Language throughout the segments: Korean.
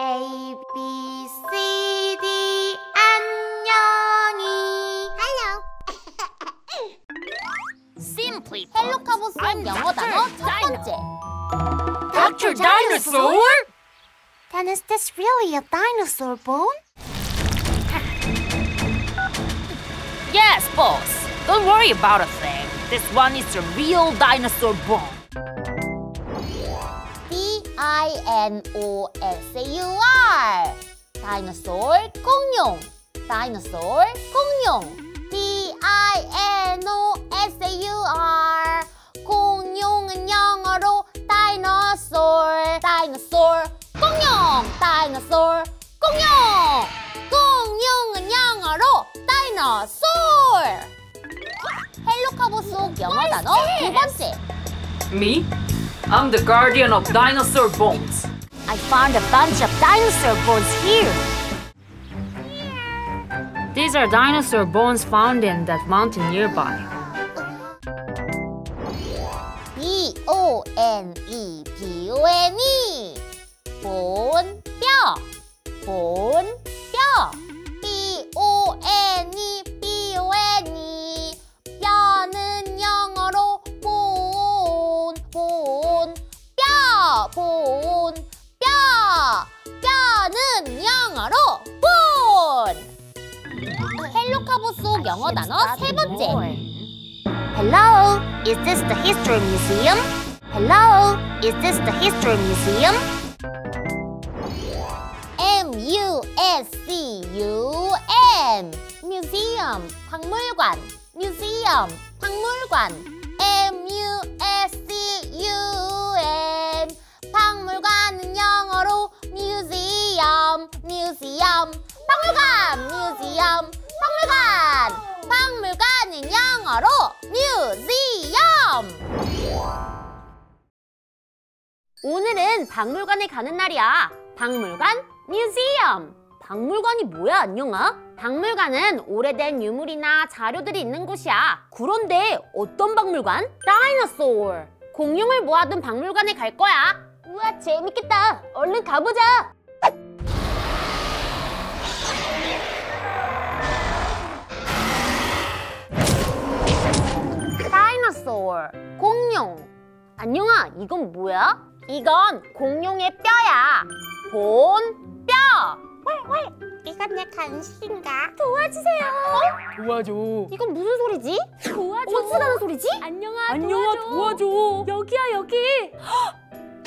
A, B, C, D, 안녕히. Hello. Simply 헬로카보 속 I'm 영어 단어 첫 번째. Dr. Dinosaur? Then is this really a dinosaur bone? Yes, boss. Don't worry about a thing. This one is a real dinosaur bone. D I N O S A U R. 다이너솔 공룡. 다이너솔 공룡. D I N O S U R. 공룡은 영어로 다이너솔. 다이너솔 공룡. 다이너솔 공룡. 공룡은 영어로 다이너솔. 헬로카보 속 영어 단어 두 번째. Me? I'm the guardian of dinosaur bones. I found a bunch of dinosaur bones here. These are dinosaur bones found in that mountain nearby. B O N E B O N 헬로카보 속 영어 단어 세 번째. Hello, is this the History Museum? Hello, is this the History Museum? M U S C U M Museum 박물관 Museum 박물관 M 영어로 Museum 오늘은 박물관에 가는 날이야. 박물관, 뮤지엄. 박물관이 뭐야, 안녕아? 박물관은 오래된 유물이나 자료들이 있는 곳이야. 그런데 어떤 박물관? 다이너소어. 공룡을 모아둔 박물관에 갈 거야. 우와, 재밌겠다. 얼른 가보자. 안녕아, 이건 뭐야? 이건 공룡의 뼈야. 본, 뼈. 왜, 왜? 이건 내 간식인가? 도와주세요. 도와줘. 이건 무슨 소리지? 도와줘. 어디서 나는 소리지? 안녕아, 안녕아 도와줘. 여기야, 여기.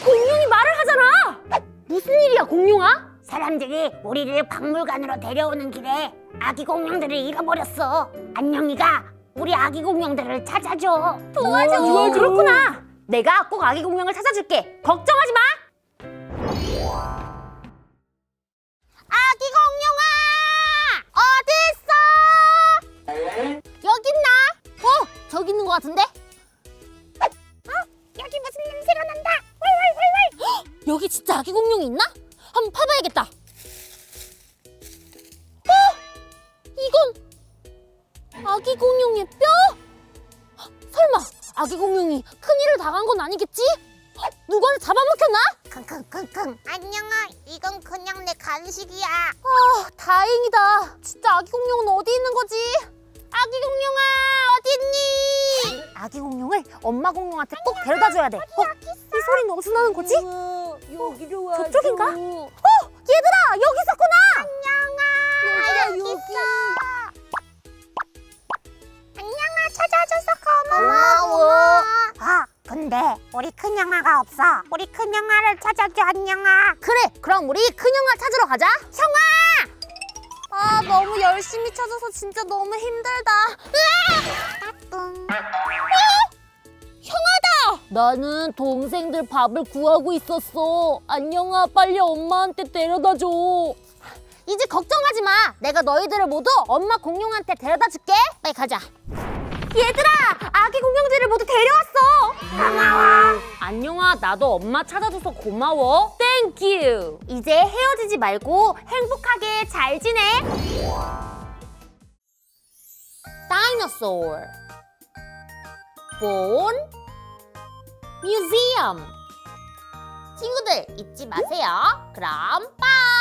공룡이 말을 하잖아. 무슨 일이야, 공룡아? 사람들이 우리를 박물관으로 데려오는 길에 아기 공룡들을 잃어버렸어. 안녕이가 우리 아기 공룡들을 찾아줘. 도와줘. 도와줘. 그렇구나. 내가 꼭 아기 공룡을 찾아줄게. 걱정하지 마. 아기 공룡아! 어디 있어? 여기 있나? 어, 저기 있는 것 같은데? 어? 여기 무슨 냄새가 난다. 왈왈왈왈. 여기 진짜 아기 공룡이 있나? 한번 파봐야겠다. 어? 이건 아기 공룡의 뼈? 아기 공룡이 큰일을 당한 건 아니겠지? 헉, 누가 잡아먹혔나? 킁킁킁킁. 안녕아, 이건 그냥 내 간식이야. 아, 다행이다. 진짜 아기 공룡은 어디 있는 거지? 아기 공룡아, 어디 있니? 아기 공룡을 엄마 공룡한테 꼭 데려다 줘야 돼. 어, 이 소리는 어디서 나는 거지? 여기로 와. 저쪽인가? 어, 얘들아, 여기 있었구나. 안녕아, 여기 있어. 안 아, 근데 우리 큰영아가 없어. 우리 큰영아를 찾아줘, 안녕아. 그래, 그럼 우리 큰형아 찾으러 가자. 형아! 아, 너무 열심히 찾아서 진짜 너무 힘들다. 따뚱. 형아다! 나는 동생들 밥을 구하고 있었어. 안녕아, 빨리 엄마한테 데려다 줘. 이제 걱정하지 마. 내가 너희들을 모두 엄마 공룡한테 데려다 줄게. 빨리 가자. 얘들아, 아기 공룡들을 모두 데려왔어. 고마워. 안녕아, 나도 엄마 찾아줘서 고마워. Thank you. 이제 헤어지지 말고 행복하게 잘 지내. 다이너소어. 본, museum, 친구들 잊지 마세요. 그럼 빠이!